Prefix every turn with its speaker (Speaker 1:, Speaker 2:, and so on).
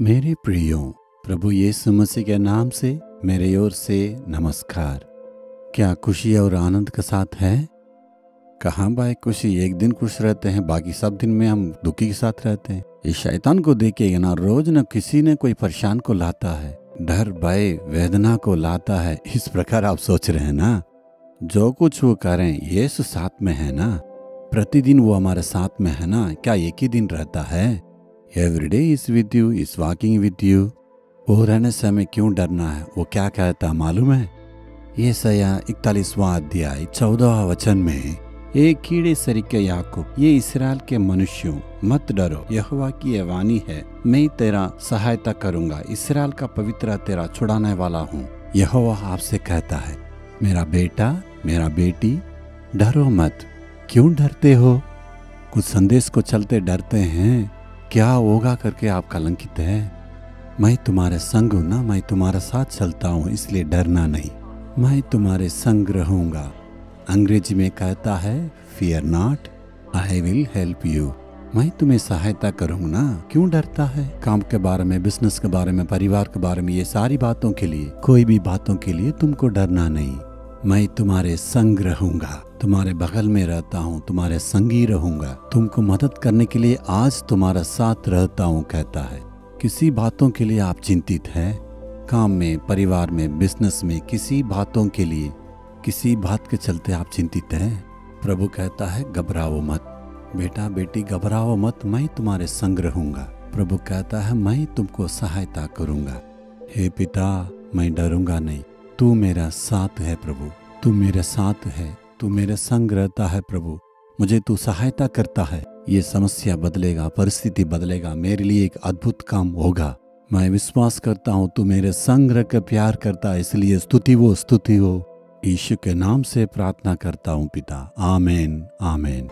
Speaker 1: मेरे प्रियो, प्रभु यीशु मसीह के नाम से मेरे ओर से नमस्कार। क्या खुशी और आनंद के साथ है? कहाँ बाय खुशी? एक दिन खुश रहते हैं, बाकी सब दिन में हम दुखी के साथ रहते हैं। इस शैतान को देखिएगा ना रोज न किसी ने कोई परेशान को लाता है, डर, भय, वेदना को लाता है। इस प्रकार आप सोच रहे हैं ना? जो कुछ वो करें, यीशु साथ में है ना? प्रतिदिन वो हमारे साथ में है ना? क्या एक ही दिन रहता है? Every day is with you, is walking with you. वो रहने से हमें क्यों डरना है? वो क्या कहता मालूम है? ये सया इकतालीसवां अध्याय चौदह वचन में एक कीड़े सरीके याकूब, ये इसराइल के मनुष्यों, मत डरो। यहोवा की ये वाणी है, मैं तेरा सहायता करूँगा। इसराइल का पवित्र तेरा छुड़ाने वाला हूँ। यहोवा आपसे कहता है, मेरा बेटा, मेरा बेटी, डरो मत। क्यों डरते हो? कुछ संदेश को चलते डरते हैं। क्या होगा करके आप कलंकित है? मैं तुम्हारे संग हूँ ना, मैं तुम्हारे साथ चलता हूँ, इसलिए डरना नहीं। मैं तुम्हारे संग रहूँगा। अंग्रेज़ी में कहता है fear not I will help you मैं तुम्हें सहायता करूँगा ना? क्यों डरता है? काम के बारे में बिज़नेस के बारे में, परिवार के बारे में, ये सारी बातों के लिए, कोई भी बातों के लिए तुमको डरना नहीं। मैं तुम्हारे संग रहूँगा, तुम्हारे बगल में रहता हूँ, तुम्हारे संगी रहूँगा। तुमको मदद करने के लिए आज तुम्हारा साथ रहता हूँ, कहता है। किसी बातों के लिए आप चिंतित है? काम में, परिवार में बिज़नेस में, किसी बातों के लिए, किसी बात के चलते आप चिंतित हैं? प्रभु कहता है, घबराओ मत। बेटा, बेटी, घबराओ मत, मैं तुम्हारे संग रहूँगा। प्रभु कहता है, मैं तुमको सहायता करूँगा। हे पिता, मैं डरूँगा नहीं। तू मेरा साथ है प्रभु। तू मेरे साथ है। तू मेरे संग रहता है प्रभु। मुझे तू सहायता करता है। ये समस्या बदलेगा, परिस्थिति बदलेगा, मेरे लिए एक अद्भुत काम होगा। मैं विश्वास करता हूँ, तू मेरे संग रख कर प्यार करता है, इसलिए स्तुति वो स्तुति हो। ईश्वर के नाम से प्रार्थना करता हूँ पिता। आमेन आमेन।